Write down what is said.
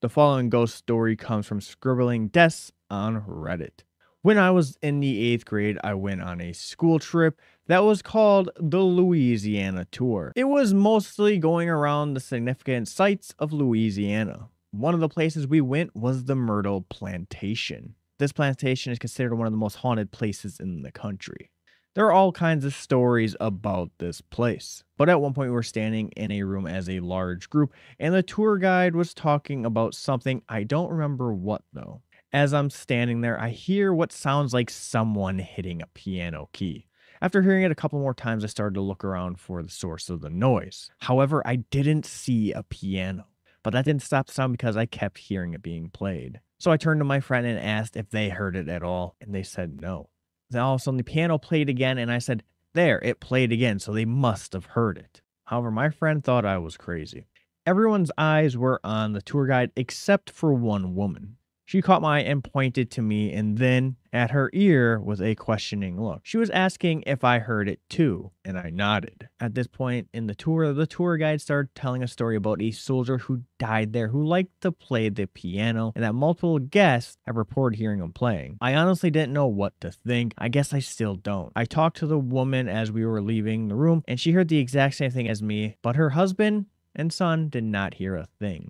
The following ghost story comes from Scribbling Desks on Reddit. When I was in the eighth grade, I went on a school trip that was called the Louisiana Tour. It was mostly going around the significant sites of Louisiana. One of the places we went was the Myrtle Plantation. This plantation is considered one of the most haunted places in the country. There are all kinds of stories about this place. But at one point, we were standing in a room as a large group, and the tour guide was talking about something. I don't remember what though. As I'm standing there, I hear what sounds like someone hitting a piano key. After hearing it a couple more times, I started to look around for the source of the noise. However, I didn't see a piano, but that didn't stop the sound because I kept hearing it being played. So I turned to my friend and asked if they heard it at all, and they said no. Then all of a sudden the piano played again, and I said, There, it played again, so they must have heard it. However, my friend thought I was crazy. Everyone's eyes were on the tour guide except for one woman. She caught my eye and pointed to me, and then at her ear was a questioning look. She was asking if I heard it too, and I nodded. At this point in the tour, the tour guide started telling a story about a soldier who died there who liked to play the piano, and that multiple guests have reported hearing him playing. I honestly didn't know what to think. I guess I still don't. I talked to the woman as we were leaving the room, and she heard the exact same thing as me, but her husband and son did not hear a thing.